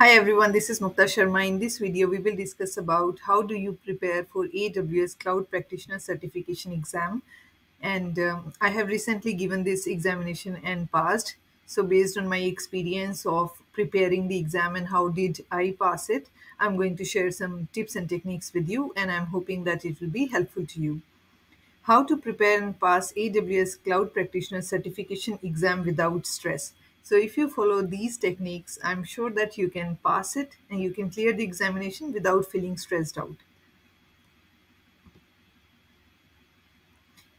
Hi everyone, this is Mukta Sharma. In this video, we will discuss about how do you prepare for AWS Cloud Practitioner Certification exam. And um, I have recently given this examination and passed. So based on my experience of preparing the exam and how did I pass it, I'm going to share some tips and techniques with you and I'm hoping that it will be helpful to you. How to prepare and pass AWS Cloud Practitioner Certification exam without stress. So if you follow these techniques, I'm sure that you can pass it and you can clear the examination without feeling stressed out.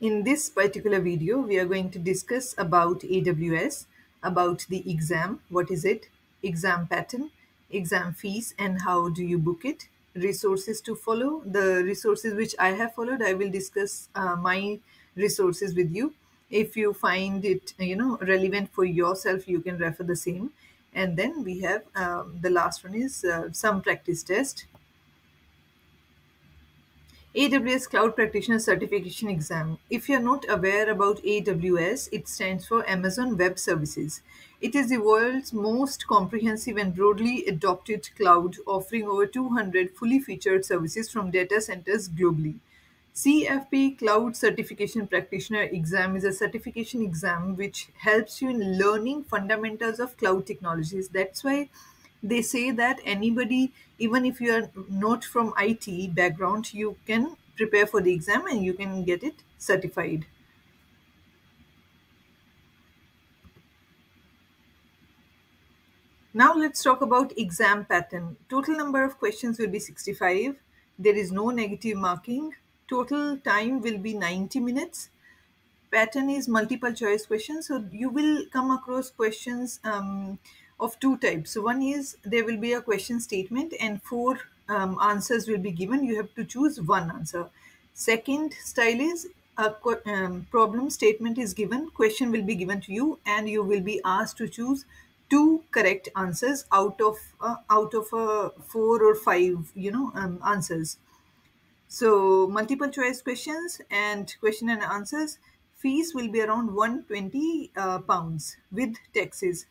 In this particular video, we are going to discuss about AWS, about the exam, what is it, exam pattern, exam fees and how do you book it, resources to follow, the resources which I have followed, I will discuss uh, my resources with you if you find it you know relevant for yourself you can refer the same and then we have um, the last one is uh, some practice test AWS Cloud Practitioner Certification Exam. If you're not aware about AWS, it stands for Amazon Web Services. It is the world's most comprehensive and broadly adopted cloud, offering over 200 fully featured services from data centers globally. CFP Cloud Certification Practitioner exam is a certification exam which helps you in learning fundamentals of cloud technologies. That's why they say that anybody, even if you are not from IT background, you can prepare for the exam and you can get it certified. Now let's talk about exam pattern. Total number of questions will be 65. There is no negative marking total time will be 90 minutes. Pattern is multiple choice questions so you will come across questions um, of two types. So one is there will be a question statement and four um, answers will be given. You have to choose one answer. Second style is a um, problem statement is given. Question will be given to you and you will be asked to choose two correct answers out of uh, out of uh, four or five you know um, answers so multiple choice questions and question and answers fees will be around 120 uh, pounds with taxes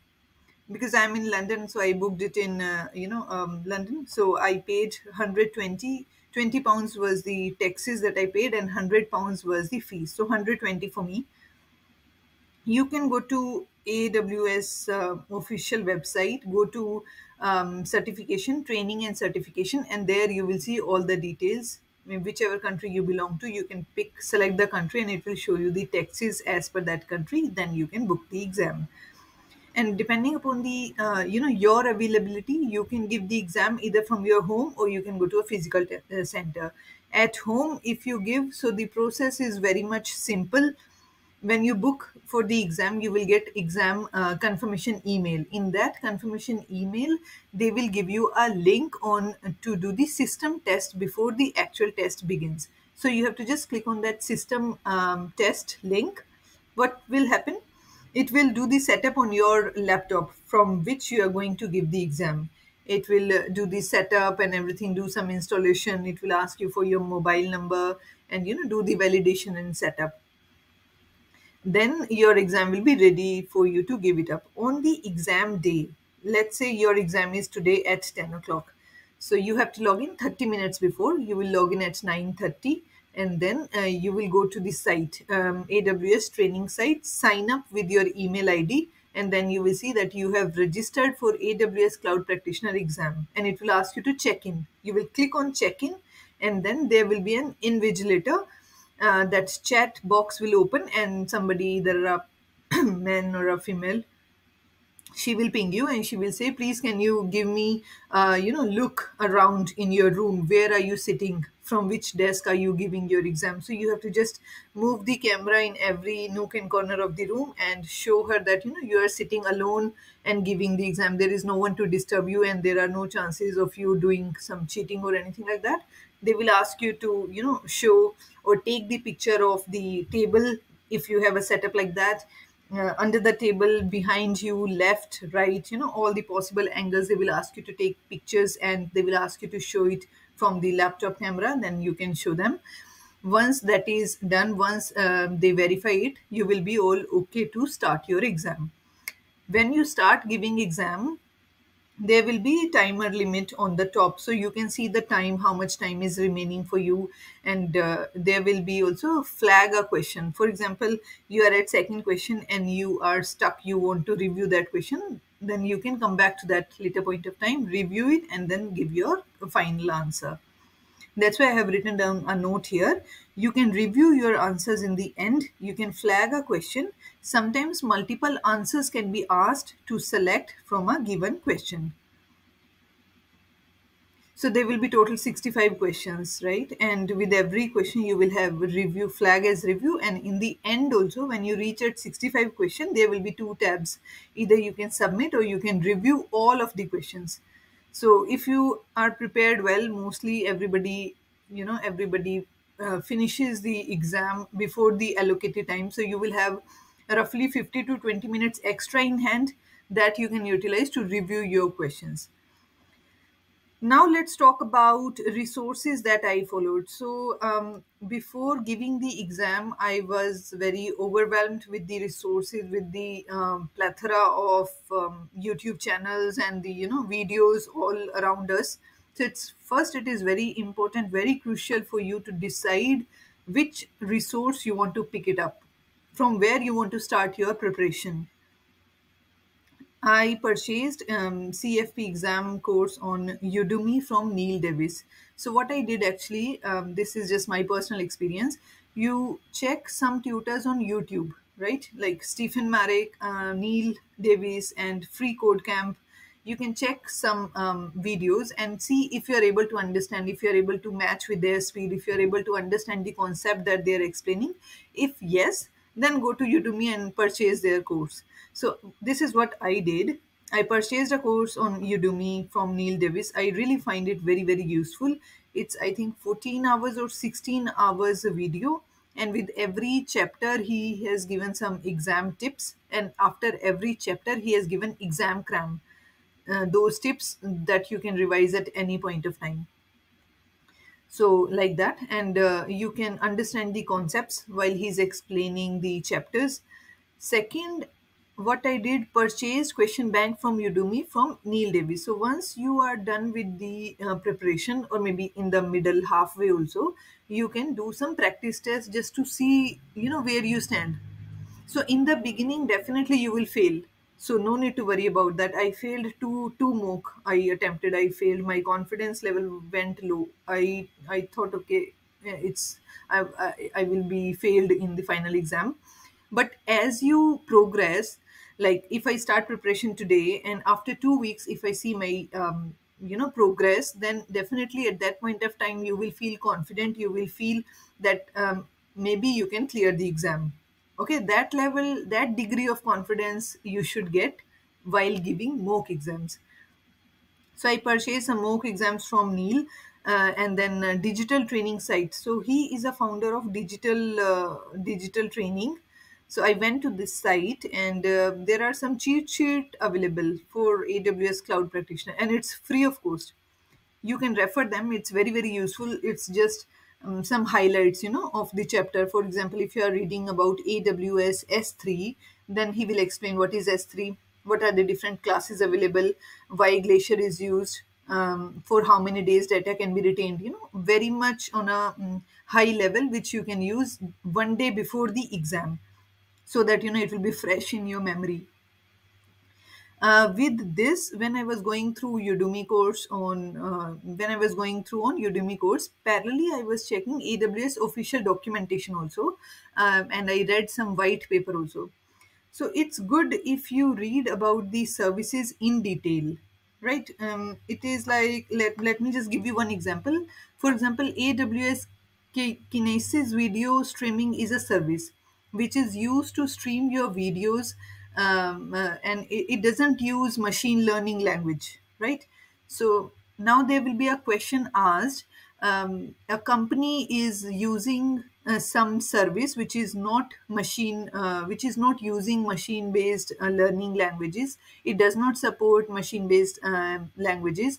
because I'm in London, so I booked it in uh, you know um, London. So I paid 120. 20 pounds was the taxes that I paid, and 100 pounds was the fees. So 120 for me. You can go to AWS uh, official website, go to um, certification, training, and certification, and there you will see all the details whichever country you belong to you can pick select the country and it will show you the taxes as per that country. Then you can book the exam. And depending upon the uh, you know your availability you can give the exam either from your home or you can go to a physical uh, center. At home if you give so the process is very much simple when you book for the exam you will get exam uh, confirmation email. In that confirmation email they will give you a link on to do the system test before the actual test begins. So you have to just click on that system um, test link. What will happen? It will do the setup on your laptop from which you are going to give the exam. It will uh, do the setup and everything do some installation. It will ask you for your mobile number and you know do the validation and setup then your exam will be ready for you to give it up. On the exam day let's say your exam is today at 10 o'clock. So you have to log in 30 minutes before. You will log in at 9.30 and then uh, you will go to the site um, aws training site sign up with your email id and then you will see that you have registered for aws cloud practitioner exam and it will ask you to check in. You will click on check in and then there will be an invigilator uh, that chat box will open and somebody either a man or a female she will ping you and she will say please can you give me uh, you know look around in your room? Where are you sitting? From which desk are you giving your exam? So you have to just move the camera in every nook and corner of the room and show her that you know you are sitting alone and giving the exam. There is no one to disturb you and there are no chances of you doing some cheating or anything like that they will ask you to you know show or take the picture of the table if you have a setup like that. Uh, under the table behind you left right you know all the possible angles they will ask you to take pictures and they will ask you to show it from the laptop camera then you can show them. Once that is done once uh, they verify it you will be all okay to start your exam. When you start giving exam there will be a timer limit on the top. So you can see the time how much time is remaining for you. And uh, there will be also a flag a question. For example you are at second question and you are stuck you want to review that question. Then you can come back to that later point of time review it and then give your final answer that's why I have written down a note here. You can review your answers in the end. You can flag a question. Sometimes multiple answers can be asked to select from a given question. So there will be total 65 questions, right? And with every question, you will have review flag as review. And in the end also, when you reach at 65 question, there will be two tabs. Either you can submit or you can review all of the questions so if you are prepared well mostly everybody you know everybody uh, finishes the exam before the allocated time. So you will have roughly 50 to 20 minutes extra in hand that you can utilize to review your questions now let's talk about resources that i followed. So um, before giving the exam i was very overwhelmed with the resources with the um, plethora of um, youtube channels and the you know videos all around us. So it's first it is very important very crucial for you to decide which resource you want to pick it up from where you want to start your preparation I purchased um, CFP exam course on Udemy from Neal Davis. So what I did actually, um, this is just my personal experience. You check some tutors on YouTube, right? Like Stephane Maarek, uh, Neal Davis, and Free Code Camp. You can check some um, videos and see if you're able to understand, if you're able to match with their speed, if you're able to understand the concept that they're explaining. If yes, then go to Udemy and purchase their course. So this is what I did. I purchased a course on Udemy from Neal Davis. I really find it very, very useful. It's, I think, 14 hours or 16 hours a video. And with every chapter, he has given some exam tips. And after every chapter, he has given exam cram. Uh, those tips that you can revise at any point of time so like that and uh, you can understand the concepts while he's explaining the chapters second what i did purchase question bank from udemy from neal davis so once you are done with the uh, preparation or maybe in the middle halfway also you can do some practice tests just to see you know where you stand so in the beginning, definitely you will fail. So no need to worry about that. I failed two two mock. I attempted. I failed. My confidence level went low. I I thought okay, eh, it's I I, I will be failed in the final exam. But as you progress, like if I start preparation today and after two weeks, if I see my um, you know progress, then definitely at that point of time you will feel confident. You will feel that um, maybe you can clear the exam. Okay that level that degree of confidence you should get while giving mock exams. So i purchased some mock exams from neal uh, and then uh, digital training site. So he is a founder of digital uh, digital training so i went to this site and uh, there are some cheat sheet available for aws cloud practitioner and it's free of course you can refer them. It's very very useful. It's just um, some highlights you know of the chapter. For example if you are reading about aws s3 then he will explain what is s3 what are the different classes available why glacier is used um, for how many days data can be retained you know very much on a mm, high level which you can use one day before the exam so that you know it will be fresh in your memory. Uh, with this when i was going through udemy course on uh, when i was going through on udemy course parallelly i was checking aws official documentation also um, and i read some white paper also. So it's good if you read about the services in detail right? Um, it is like let, let me just give you one example. For example aws Ki- Kinesis video streaming is a service which is used to stream your videos um, uh, and it, it doesn't use machine learning language, right? So now there will be a question asked. Um, a company is using uh, some service which is not machine, uh, which is not using machine based uh, learning languages. It does not support machine based languages,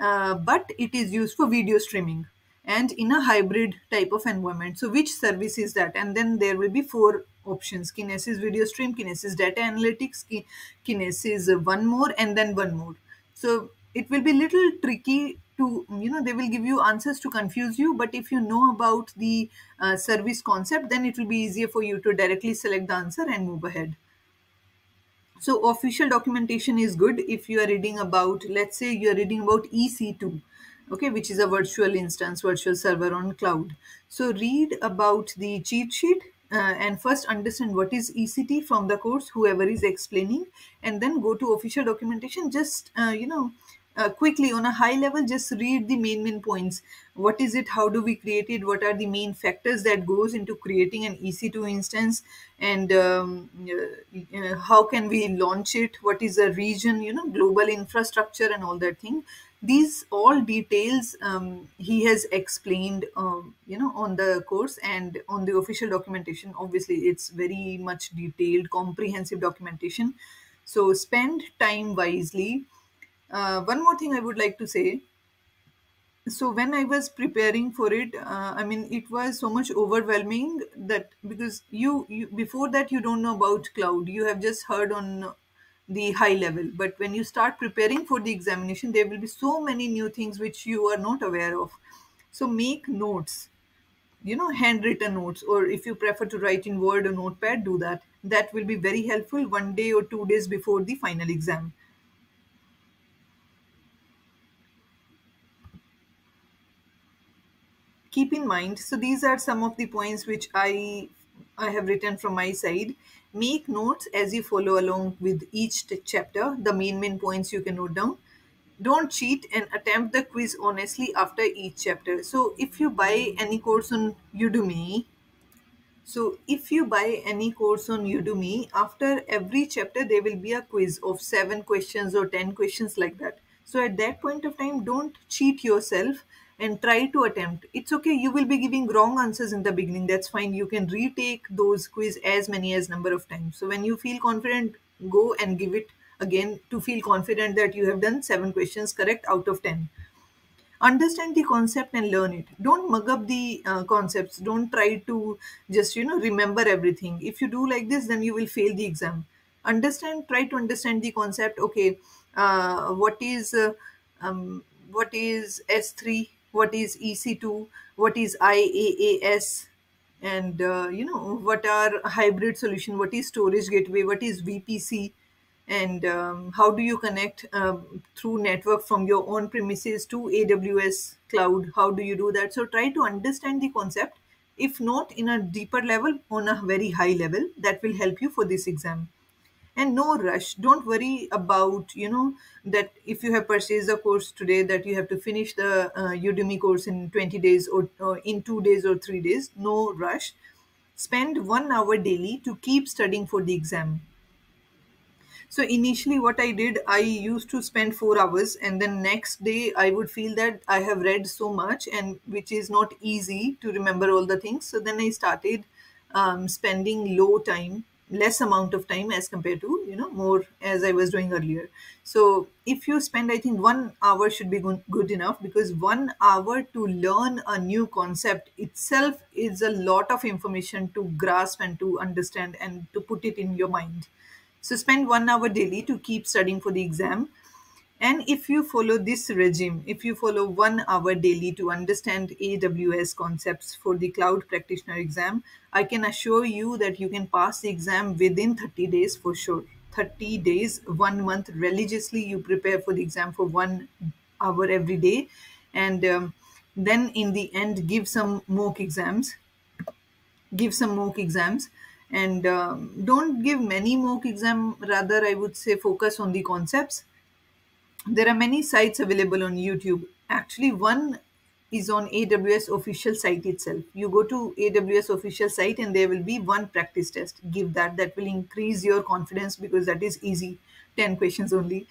uh, but it is used for video streaming and in a hybrid type of environment. So which service is that? And then there will be four options kinesis video stream kinesis data analytics Ki- kinesis uh, one more and then one more so it will be little tricky to you know they will give you answers to confuse you but if you know about the uh, service concept then it will be easier for you to directly select the answer and move ahead so official documentation is good if you are reading about let's say you are reading about ec2 okay which is a virtual instance virtual server on cloud. So read about the cheat sheet uh, and first understand what is ec2 from the course whoever is explaining and then go to official documentation. Just uh, you know uh, quickly on a high level just read the main main points. What is it? How do we create it? What are the main factors that goes into creating an ec2 instance? And um, uh, uh, how can we launch it? What is the region you know global infrastructure and all that thing? These all details um, he has explained um, you know on the course and on the official documentation. Obviously it's very much detailed comprehensive documentation. So spend time wisely uh, one more thing I would like to say. So when I was preparing for it, uh, I mean, it was so much overwhelming that because you, you before that you don't know about cloud, you have just heard on the high level. But when you start preparing for the examination, there will be so many new things which you are not aware of. So make notes, you know, handwritten notes, or if you prefer to write in Word or Notepad, do that. That will be very helpful one day or two days before the final exam. Keep in mind so these are some of the points which i i have written from my side. Make notes as you follow along with each chapter the main main points you can note down. Don't cheat and attempt the quiz honestly after each chapter. So if you buy any course on udemy so, if you buy any course on Udemy, after every chapter, there will be a quiz of seven questions or 10 questions like that. So, at that point of time, don't cheat yourself and try to attempt. It's okay, you will be giving wrong answers in the beginning. That's fine. You can retake those quiz as many as number of times. So, when you feel confident, go and give it again to feel confident that you have done seven questions correct out of 10 understand the concept and learn it don't mug up the uh, concepts don't try to just you know remember everything if you do like this then you will fail the exam understand try to understand the concept okay uh, what is uh, um, what is s3 what is ec2 what is iaas and uh, you know what are hybrid solution what is storage gateway what is vpc and um, how do you connect um, through network from your own premises to aws cloud? How do you do that? So try to understand the concept. If not in a deeper level on a very high level that will help you for this exam and no rush. Don't worry about you know that if you have purchased a course today that you have to finish the uh, udemy course in 20 days or, in 2 days or 3 days. No rush. Spend 1 hour daily to keep studying for the exam. So initially what I did, I used to spend four hours and then next day I would feel that I have read so much and which is not easy to remember all the things. So then I started um, spending low time, less amount of time as compared to, you know, more as I was doing earlier. So if you spend, I think one hour should be good, good enough because one hour to learn a new concept itself is a lot of information to grasp and to understand and to put it in your mind. So spend one hour daily to keep studying for the exam. And if you follow this regime, if you follow one hour daily to understand AWS concepts for the cloud practitioner exam, I can assure you that you can pass the exam within 30 days for sure. 30 days, one month religiously, you prepare for the exam for one hour every day. And um, then in the end, give some mock exams give some mock exams and um, don't give many mock exam rather i would say focus on the concepts there are many sites available on youtube. Actually one is on aws official site itself. You go to aws official site and there will be one practice test. Give that. That will increase your confidence because that is easy. 10 questions only.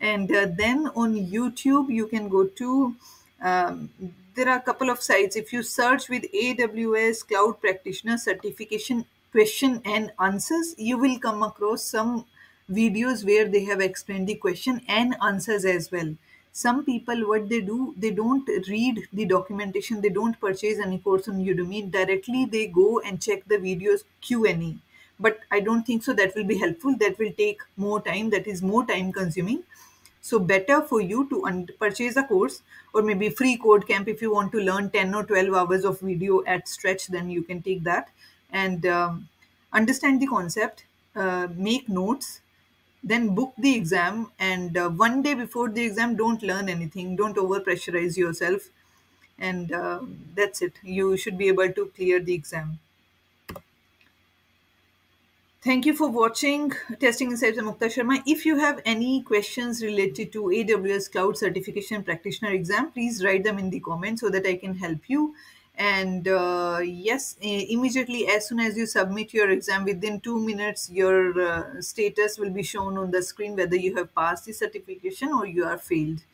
And uh, then on youtube you can go to um, there are a couple of sites. If you search with aws cloud practitioner certification question and answers you will come across some videos where they have explained the question and answers as well. Some people what they do they don't read the documentation they don't purchase any course on udemy. Directly they go and check the videos q&a but i don't think so that will be helpful. That will take more time. That is more time consuming. So better for you to un- purchase a course or maybe free code camp if you want to learn 10 or 12 hours of video at stretch, then you can take that. And um, understand the concept, uh, make notes, then book the exam and uh, one day before the exam don't learn anything don't over pressurize yourself and uh, that's it you should be able to clear the exam Thank you for watching Testing Insights Mukta Sharma. If you have any questions related to AWS Cloud Certification Practitioner exam, please write them in the comments so that I can help you. And uh, yes, immediately as soon as you submit your exam, within two minutes, your uh, status will be shown on the screen whether you have passed the certification or you are failed.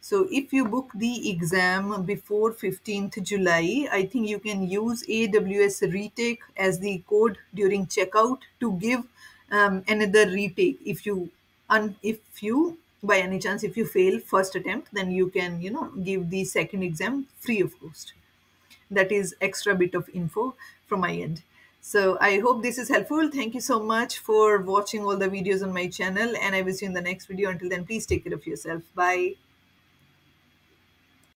So if you book the exam before 15th July, I think you can use AWS retake as the code during checkout to give um, another retake. If you un- if you by any chance if you fail first attempt, then you can you know give the second exam free of cost that is extra bit of info from my end. So i hope this is helpful. Thank you so much for watching all the videos on my channel and i will see you in the next video. Until then please take care of yourself. Bye